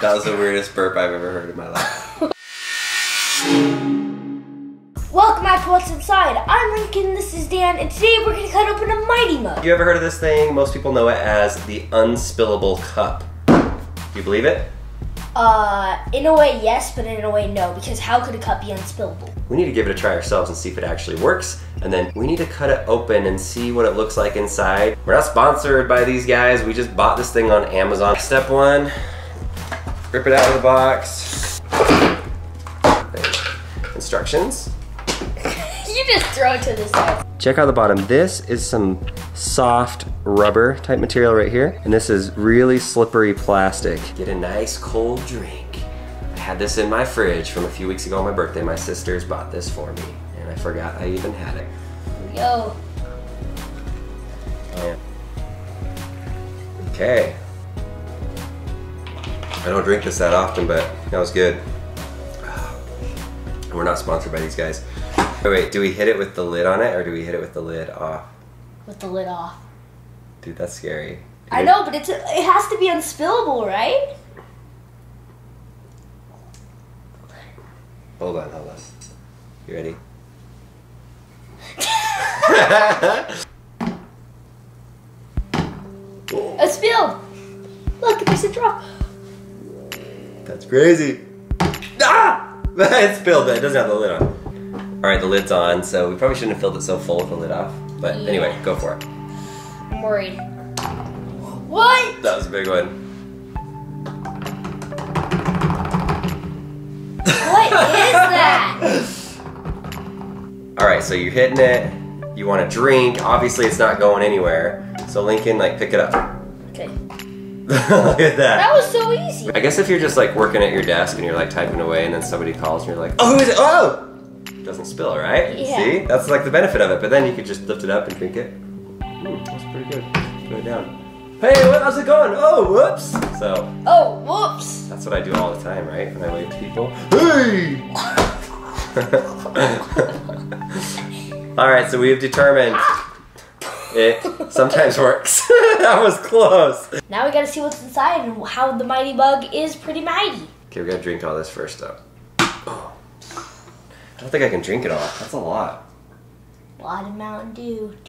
That was the weirdest burp I've ever heard in my life. Welcome back to What's Inside. I'm Lincoln, this is Dan, and today we're gonna cut open a Mighty Mug. You ever heard of this thing? Most people know it as the unspillable cup. Do you believe it? Uh, in a way, yes, but in a way, no, because how could a cup be unspillable? We need to give it a try ourselves and see if it actually works. And then we need to cut it open and see what it looks like inside. We're not sponsored by these guys. We just bought this thing on Amazon. Step one, rip it out of the box. Instructions. you just throw it to the side. Check out the bottom. This is some soft rubber type material right here. And this is really slippery plastic. Get a nice cold drink. I had this in my fridge from a few weeks ago on my birthday. My sisters bought this for me. And I forgot I even had it. Yo, Yeah. Okay. I don't drink this that often, but that was good. We're not sponsored by these guys. Wait, wait, do we hit it with the lid on it or do we hit it with the lid off? with the lid off. Dude, that's scary. I know, but it's it has to be unspillable, right? Hold on, hold on. You ready? It spilled. Look, there's a drop. That's crazy. Ah! it spilled, but it doesn't have the lid on. All right, the lid's on, so we probably shouldn't have filled it so full with the lid off. But anyway, go for it. I'm worried. What? That was a big one. What is that? All right, so you're hitting it. You want a drink. Obviously, it's not going anywhere. So Lincoln, like, pick it up. Okay. Look at that. That was so easy. I guess if you're just like working at your desk and you're like typing away, and then somebody calls and you're like, "Oh, who is it? Oh!" It doesn't spill, right? Yeah. See, that's like the benefit of it. But then you could just lift it up and drink it. Mm, that's pretty good. Put it down. Hey, what, how's it going? Oh, whoops. So Oh, whoops. that's what I do all the time, right? When I wave to people. Hey. all right, so we have determined it sometimes works. that was close. Now we gotta see what's inside and how the Mighty Mug is pretty mighty. Okay, we gotta drink all this first though. Oh. I don't think I can drink it all. That's a lot. A lot of Mountain Dew.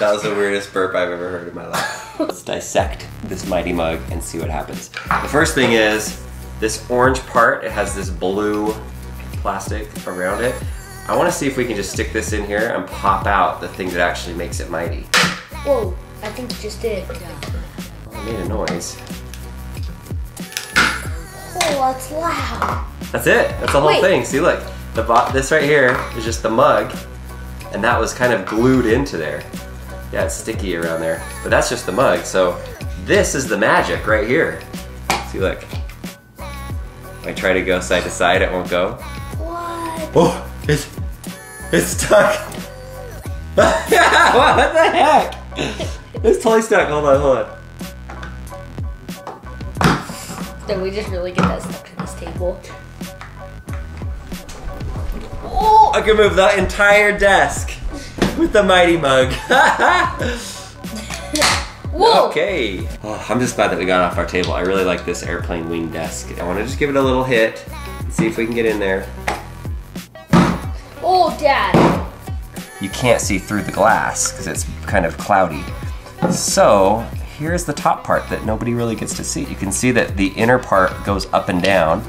That was the weirdest burp I've ever heard in my life. Let's dissect this mighty mug and see what happens. The first thing is this orange part, it has this blue plastic around it. I wanna see if we can just stick this in here and pop out the thing that actually makes it mighty. Whoa, I think you just did. It made a noise. Oh, that's loud. That's it. That's the whole Wait. thing. See, look, the bo- this right here is just the mug, and that was kind of glued into there. Yeah, it's sticky around there, but that's just the mug. So this is the magic right here. See, look. If I try to go side to side, it won't go. What? Oh, it's it's stuck. what the heck? It's totally stuck. Hold on, hold on. Did we just really get that stuck to this table? Oh! I can move the entire desk with the mighty mug. Whoa! Okay. Oh, I'm just glad that we got off our table. I really like this airplane wing desk. I want to just give it a little hit and see if we can get in there. Dad. You can't see through the glass because it's kind of cloudy. So here's the top part that nobody really gets to see. You can see that the inner part goes up and down.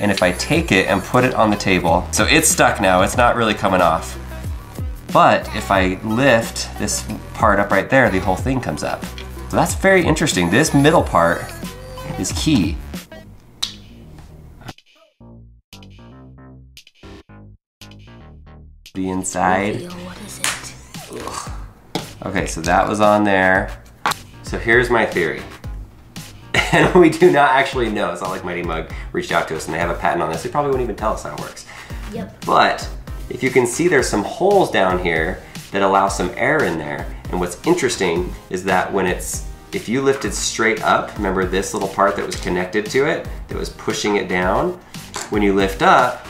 And if I take it and put it on the table, so it's stuck now, it's not really coming off. But if I lift this part up right there, the whole thing comes up. So that's very interesting. This middle part is key. The inside. Yo, what is it? Okay, so that was on there. So here's my theory. And we do not actually know. It's not like Mighty Mug reached out to us and they have a patent on this. They probably wouldn't even tell us how it works. Yep. But if you can see there's some holes down here that allow some air in there. And what's interesting is that when it's, if you lift it straight up, remember this little part that was connected to it, that was pushing it down? When you lift up,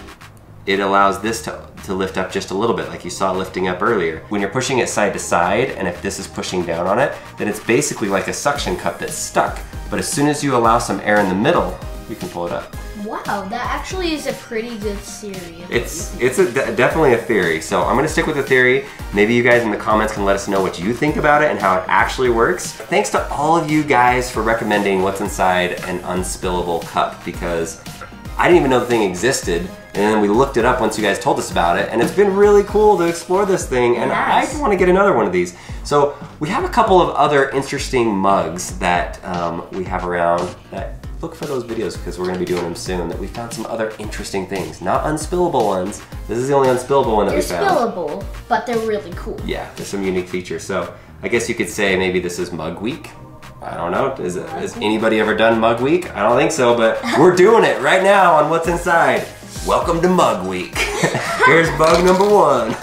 it allows this to, to lift up just a little bit like you saw lifting up earlier. When you're pushing it side to side and if this is pushing down on it, then it's basically like a suction cup that's stuck. But as soon as you allow some air in the middle, you can pull it up. Wow, that actually is a pretty good theory. It's it's a, definitely a theory. So I'm gonna stick with the theory. Maybe you guys in the comments can let us know what you think about it and how it actually works. Thanks to all of you guys for recommending what's inside an unspillable cup because I didn't even know the thing existed. And then we looked it up once you guys told us about it, and it's been really cool to explore this thing, and. I want to get another one of these. So we have a couple of other interesting mugs that um, we have around that look for those videos because we're going to be doing them soon. That we found some other interesting things, not unspillable ones. This is the only unspillable one that they're we found. They're spillable, but they're really cool. Yeah, there's some unique features. So I guess you could say maybe this is Mug Week. I don't know. Is it, has anybody ever done Mug Week? I don't think so, but we're doing it right now on What's Inside. Welcome to Mug Week. Here's bug number one.